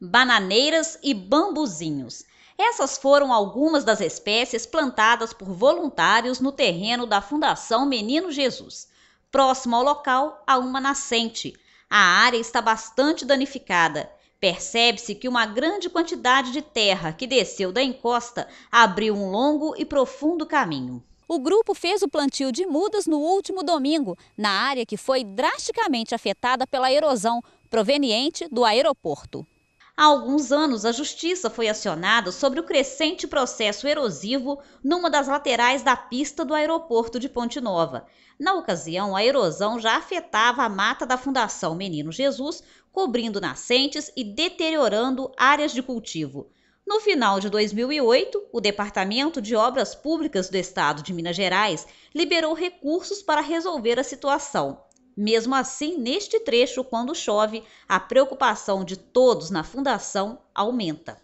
bananeiras e bambuzinhos. Essas foram algumas das espécies plantadas por voluntários no terreno da Fundação Menino Jesus. Próximo ao local há uma nascente. A área está bastante danificada. Percebe-se que uma grande quantidade de terra que desceu da encosta abriu um longo e profundo caminho. O grupo fez o plantio de mudas no último domingo, na área que foi drasticamente afetada pela erosão proveniente do aeroporto. Há alguns anos, a justiça foi acionada sobre o crescente processo erosivo numa das laterais da pista do aeroporto de Ponte Nova. Na ocasião, a erosão já afetava a mata da Fundação Menino Jesus, cobrindo nascentes e deteriorando áreas de cultivo. No final de 2008, o Departamento de Obras Públicas do Estado de Minas Gerais liberou recursos para resolver a situação. Mesmo assim, neste trecho, quando chove, a preocupação de todos na fundação aumenta.